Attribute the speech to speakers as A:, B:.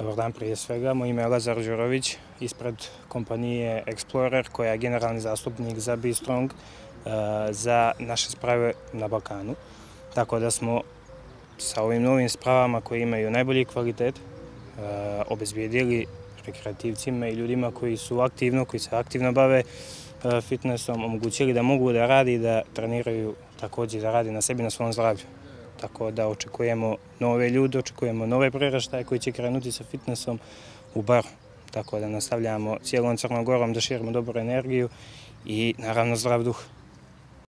A: Dobar dan prije svega, moj ime je Lazar Đurović ispred kompanije Explorer koja je generalni zastupnik za Be Strong uh, za naše sprave na Balkanu. Tako da smo sa ovim novim spravama koji imaju najbolji kvalitet uh, obezbijedili rekreativcima i ljudima koji su aktivno, koji se aktivno bave uh, fitnessom, omogućili da mogu da radi i da treniraju takođe da radi na sebi, na svom zdravlju. Tako da očekujemo nove ljude, očekujemo nove preraštaje koji će krenuti sa fitnessom u bar. Tako da nastavljamo cijelom Crnogorom da širimo dobru energiju i naravno zdrav duh.